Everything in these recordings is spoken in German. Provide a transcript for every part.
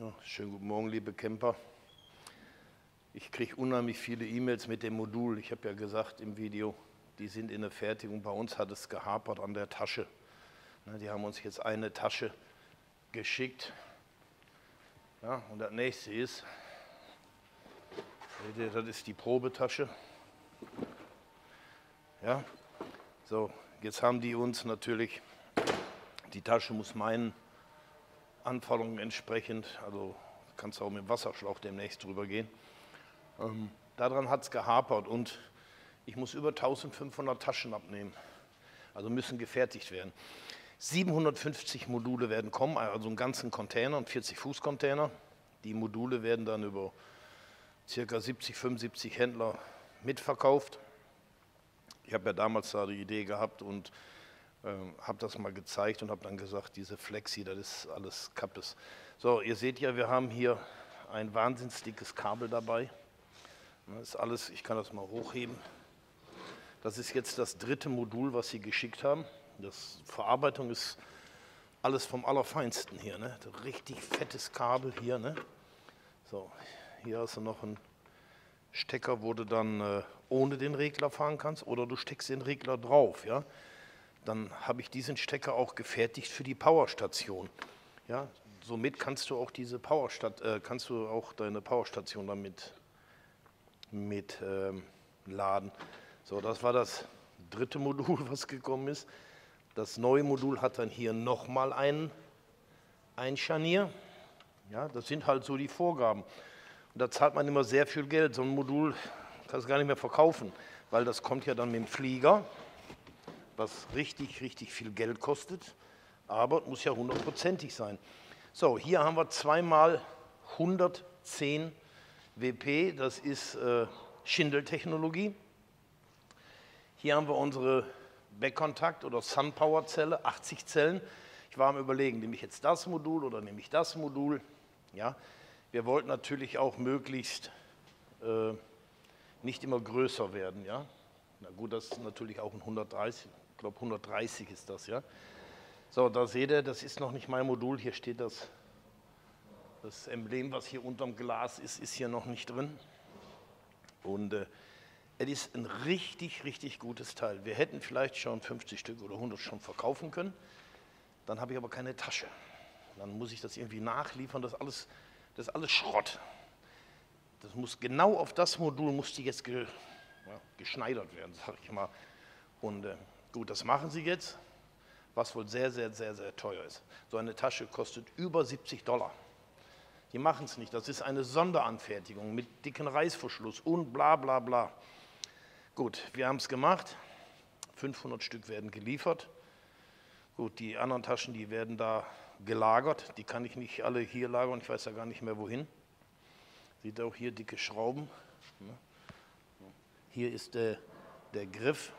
Ja, schönen guten Morgen, liebe Camper. Ich kriege unheimlich viele E-Mails mit dem Modul. Ich habe ja gesagt im Video, die sind in der Fertigung. Bei uns hat es gehapert an der Tasche. Ne, die haben uns jetzt eine Tasche geschickt. Ja, und das nächste ist, seht ihr, das ist die Probetasche. Ja, so, jetzt haben die uns natürlich, die Tasche muss meinen Anforderungen entsprechend, also kannst du auch mit dem Wasserschlauch demnächst drüber gehen. Ähm, daran hat es gehapert und ich muss über 1500 Taschen abnehmen, also müssen gefertigt werden. 750 Module werden kommen, also einen ganzen Container, einen 40-Fuß-Container. Die Module werden dann über ca. 70, 75 Händler mitverkauft. Ich habe ja damals da die Idee gehabt und äh, habe das mal gezeigt und habe dann gesagt, diese Flexi, das ist alles Kappes. So, ihr seht ja, wir haben hier ein wahnsinnig dickes Kabel dabei. Das ist alles, ich kann das mal hochheben. Das ist jetzt das dritte Modul, was Sie geschickt haben. Das Verarbeitung ist alles vom Allerfeinsten hier. Ne? Richtig fettes Kabel hier. Ne? So, hier hast du noch einen Stecker, wo du dann äh, ohne den Regler fahren kannst oder du steckst den Regler drauf. Ja? Dann habe ich diesen Stecker auch gefertigt für die Powerstation. Ja? Somit kannst du auch diese Powerstat äh, kannst du auch deine Powerstation damit mit ähm, laden. So, das war das dritte Modul, was gekommen ist. Das neue Modul hat dann hier nochmal ein, ein Scharnier. Ja, das sind halt so die Vorgaben. Und da zahlt man immer sehr viel Geld. So ein Modul kannst du gar nicht mehr verkaufen, weil das kommt ja dann mit dem Flieger, was richtig, richtig viel Geld kostet. Aber muss ja hundertprozentig sein. So, hier haben wir zweimal 110 WP, das ist äh, Schindeltechnologie. Hier haben wir unsere Backkontakt oder Sunpower Zelle, 80 Zellen. Ich war am überlegen, nehme ich jetzt das Modul oder nehme ich das Modul. Ja, wir wollten natürlich auch möglichst äh, nicht immer größer werden. Ja? Na gut, das ist natürlich auch ein 130, ich glaube 130 ist das. Ja? So, da seht ihr, das ist noch nicht mein Modul, hier steht das, das Emblem, was hier unterm Glas ist, ist hier noch nicht drin. Und äh, es ist ein richtig, richtig gutes Teil. Wir hätten vielleicht schon 50 Stück oder 100 schon verkaufen können. Dann habe ich aber keine Tasche. Dann muss ich das irgendwie nachliefern. Das ist alles, das alles Schrott. Das muss genau auf das Modul muss die jetzt ge, ja, geschneidert werden, sage ich mal. Und äh, gut, das machen sie jetzt, was wohl sehr, sehr, sehr, sehr teuer ist. So eine Tasche kostet über 70 Dollar. Die machen es nicht. Das ist eine Sonderanfertigung mit dicken Reißverschluss und bla bla bla. Gut, wir haben es gemacht. 500 Stück werden geliefert. Gut, die anderen Taschen, die werden da gelagert. Die kann ich nicht alle hier lagern. Ich weiß ja gar nicht mehr wohin. Sieht auch hier dicke Schrauben. Hier ist der, der Griff.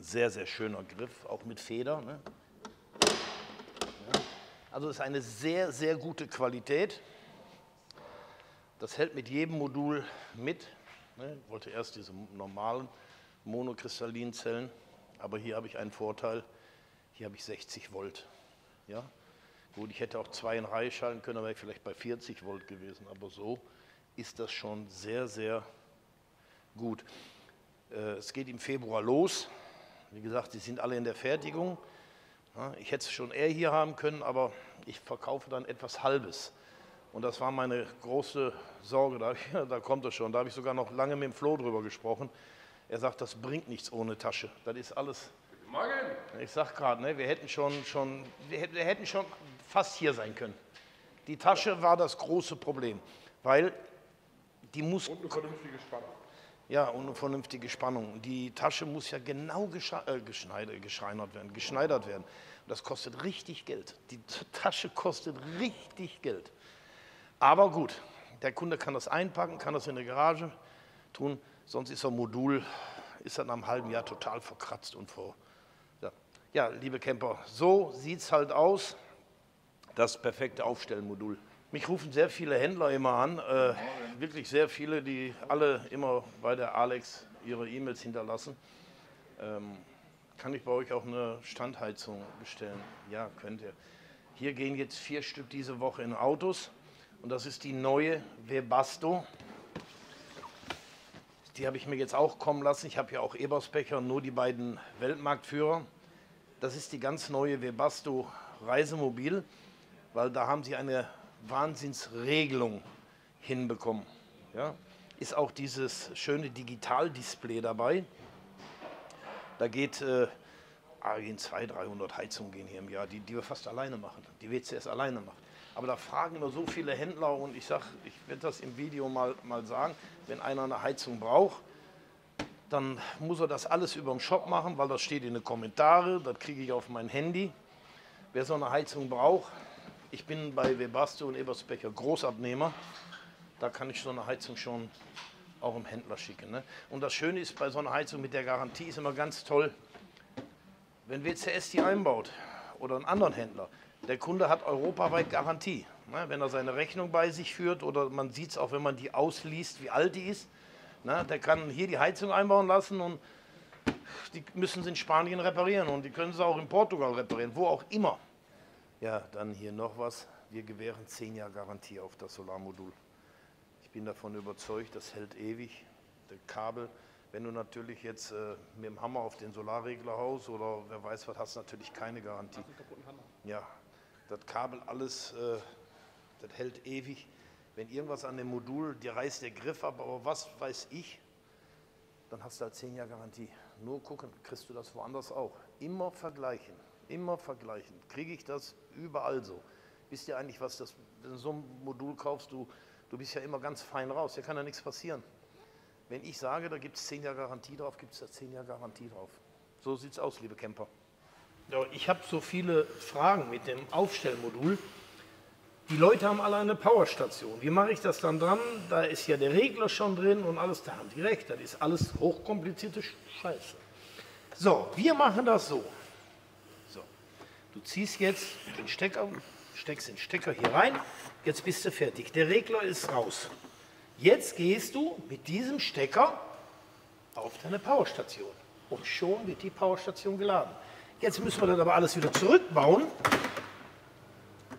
Sehr, sehr schöner Griff, auch mit Feder. Ne? Also ist eine sehr, sehr gute Qualität. Das hält mit jedem Modul mit. Ne, ich wollte erst diese normalen monokristallinen Zellen, aber hier habe ich einen Vorteil. Hier habe ich 60 Volt. Ja? Gut, ich hätte auch zwei in Reihe schalten können, wäre ich vielleicht bei 40 Volt gewesen. Aber so ist das schon sehr, sehr gut. Äh, es geht im Februar los. Wie gesagt, sie sind alle in der Fertigung. Ich hätte es schon eher hier haben können, aber ich verkaufe dann etwas Halbes. Und das war meine große Sorge. Da, da kommt es schon. Da habe ich sogar noch lange mit dem Flo drüber gesprochen. Er sagt, das bringt nichts ohne Tasche. Das ist alles. Morgen. Ich sage gerade, ne, wir, hätten schon, schon, wir hätten schon fast hier sein können. Die Tasche war das große Problem, weil die muss. Und eine vernünftige Spannung. Ja, und eine vernünftige Spannung. Die Tasche muss ja genau äh, geschreinert werden, geschneidert werden. Das kostet richtig Geld. Die Tasche kostet richtig Geld. Aber gut, der Kunde kann das einpacken, kann das in der Garage tun, sonst ist das Modul, ist dann nach einem halben Jahr total verkratzt und vor. Ja, ja liebe Camper, so sieht es halt aus, das perfekte Aufstellmodul. Mich rufen sehr viele Händler immer an, äh, wirklich sehr viele, die alle immer bei der Alex ihre E-Mails hinterlassen. Ähm, kann ich bei euch auch eine Standheizung bestellen? Ja, könnt ihr. Hier gehen jetzt vier Stück diese Woche in Autos. Und das ist die neue Webasto. Die habe ich mir jetzt auch kommen lassen. Ich habe ja auch Ebersbecher, nur die beiden Weltmarktführer. Das ist die ganz neue Webasto Reisemobil, weil da haben sie eine Wahnsinnsregelung hinbekommen. Ja? Ist auch dieses schöne Digitaldisplay dabei. Da geht, äh, ah, gehen 200, 300 Heizungen gehen hier im Jahr, die, die wir fast alleine machen, die WCS alleine macht. Aber da fragen immer so viele Händler und ich sage, ich werde das im Video mal, mal sagen, wenn einer eine Heizung braucht, dann muss er das alles über den Shop machen, weil das steht in den Kommentaren, das kriege ich auf mein Handy. Wer so eine Heizung braucht, ich bin bei Webasto und Ebersbecher Großabnehmer, da kann ich so eine Heizung schon auch im Händler schicken. Ne? Und das Schöne ist bei so einer Heizung mit der Garantie ist immer ganz toll, wenn WCS die einbaut oder einen anderen Händler, der Kunde hat europaweit Garantie. Ne? Wenn er seine Rechnung bei sich führt oder man sieht es auch, wenn man die ausliest, wie alt die ist, ne? der kann hier die Heizung einbauen lassen und die müssen sie in Spanien reparieren und die können sie auch in Portugal reparieren, wo auch immer. Ja, dann hier noch was. Wir gewähren 10 Jahre Garantie auf das Solarmodul. Ich bin davon überzeugt, das hält ewig. Das Kabel, wenn du natürlich jetzt äh, mit dem Hammer auf den Solarregler haust oder wer weiß was, hast du natürlich keine Garantie. Ja, das Kabel alles, äh, das hält ewig. Wenn irgendwas an dem Modul, dir reißt der Griff ab, aber was weiß ich, dann hast du halt 10 Jahre Garantie. Nur gucken, kriegst du das woanders auch. Immer vergleichen, immer vergleichen. Kriege ich das überall so? Wisst ihr eigentlich, was das, wenn du so ein Modul kaufst, du, du bist ja immer ganz fein raus, hier kann ja nichts passieren. Wenn ich sage, da gibt es 10 Jahre Garantie drauf, gibt es da 10 Jahre Garantie drauf. So sieht es aus, liebe Camper. Ja, ich habe so viele Fragen mit dem Aufstellmodul. Die Leute haben alle eine Powerstation. Wie mache ich das dann dran? Da ist ja der Regler schon drin und alles. Da haben die recht. Das ist alles hochkomplizierte Scheiße. So, wir machen das so. So, du ziehst jetzt den Stecker, steckst den Stecker hier rein. Jetzt bist du fertig. Der Regler ist raus. Jetzt gehst du mit diesem Stecker auf deine Powerstation. Und schon wird die Powerstation geladen. Jetzt müssen wir das aber alles wieder zurückbauen.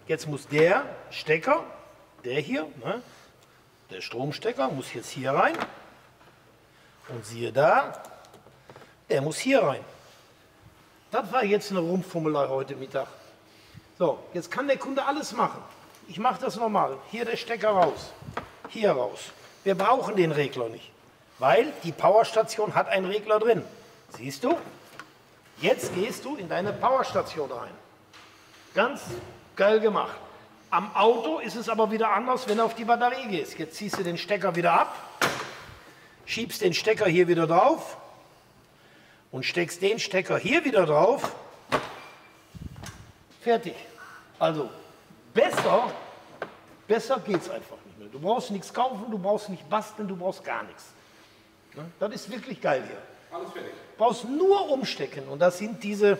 Jetzt muss der Stecker, der hier, ne, der Stromstecker, muss jetzt hier rein. Und siehe da, der muss hier rein. Das war jetzt eine Rumpfummelei heute Mittag. So, jetzt kann der Kunde alles machen. Ich mache das normal. Hier der Stecker raus, hier raus. Wir brauchen den Regler nicht, weil die Powerstation hat einen Regler drin. Siehst du? Jetzt gehst du in deine Powerstation rein. Ganz geil gemacht. Am Auto ist es aber wieder anders, wenn du auf die Batterie gehst. Jetzt ziehst du den Stecker wieder ab, schiebst den Stecker hier wieder drauf und steckst den Stecker hier wieder drauf. Fertig. Also besser, besser geht es einfach nicht mehr. Du brauchst nichts kaufen, du brauchst nicht basteln, du brauchst gar nichts. Das ist wirklich geil hier. Alles fertig. Du brauchst nur umstecken und das sind diese,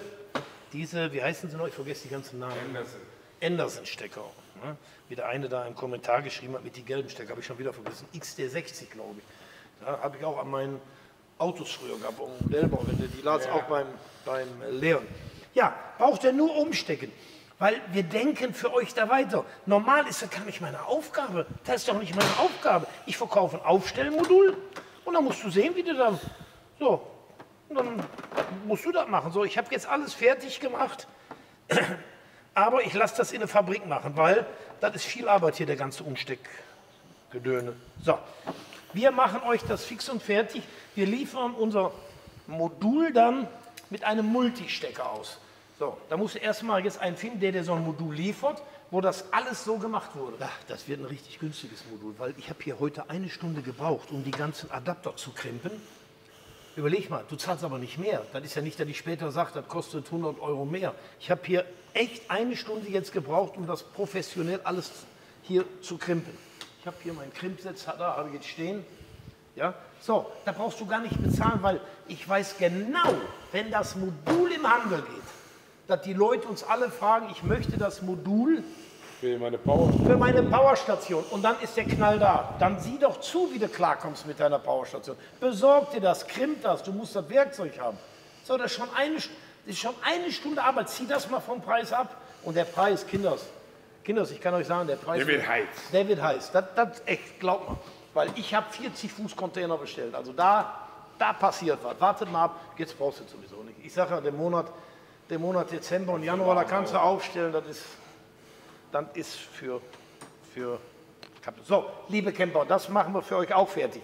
diese, wie heißen sie noch? Ich vergesse die ganzen Namen. Anderson. Anderson-Stecker. Ne? Wie der eine da im Kommentar geschrieben hat mit die gelben Stecker, habe ich schon wieder vergessen. XD60, glaube ich. Ja, habe ich auch an meinen Autos früher gehabt, um Modellbauwände. Die las ja. auch beim, beim Leon. Ja, braucht er nur umstecken. Weil wir denken für euch da weiter. Normal ist das gar nicht meine Aufgabe. Das ist doch nicht meine Aufgabe. Ich verkaufe ein Aufstellmodul und dann musst du sehen, wie du dann. So, und dann musst du das machen. So, ich habe jetzt alles fertig gemacht, aber ich lasse das in der Fabrik machen, weil das ist viel Arbeit hier, der ganze Umsteckgedöne. So, wir machen euch das fix und fertig. Wir liefern unser Modul dann mit einem Multistecker aus. So, da musst du erstmal jetzt einen finden, der dir so ein Modul liefert, wo das alles so gemacht wurde. Ach, das wird ein richtig günstiges Modul, weil ich habe hier heute eine Stunde gebraucht, um die ganzen Adapter zu krempen. Überleg mal, du zahlst aber nicht mehr. Das ist ja nicht, dass ich später sage, das kostet 100 Euro mehr. Ich habe hier echt eine Stunde jetzt gebraucht, um das professionell alles hier zu krimpen. Ich habe hier meinen Krimpsitz, da habe ich jetzt stehen. Ja, so, da brauchst du gar nicht bezahlen, weil ich weiß genau, wenn das Modul im Handel geht, dass die Leute uns alle fragen, ich möchte das Modul für meine, Power. für meine Powerstation. Und dann ist der Knall da. Dann sieh doch zu, wie du klarkommst mit deiner Powerstation. Besorg dir das, krimp das, du musst das Werkzeug haben. So, das ist schon eine, Das ist schon eine Stunde Arbeit. Zieh das mal vom Preis ab. Und der Preis, Kinders, Kinders, ich kann euch sagen, der Preis. Der wird heiß. Der wird heiß. Das, das echt, glaubt mal. Weil ich habe 40 Fuß Container bestellt. Also da, da passiert was. Wartet mal ab. Jetzt brauchst du es sowieso nicht. Ich sage ja, der Monat, der Monat Dezember und Januar, da kannst du aufstellen. Das ist, dann ist für, für. So, liebe Camper, das machen wir für euch auch fertig.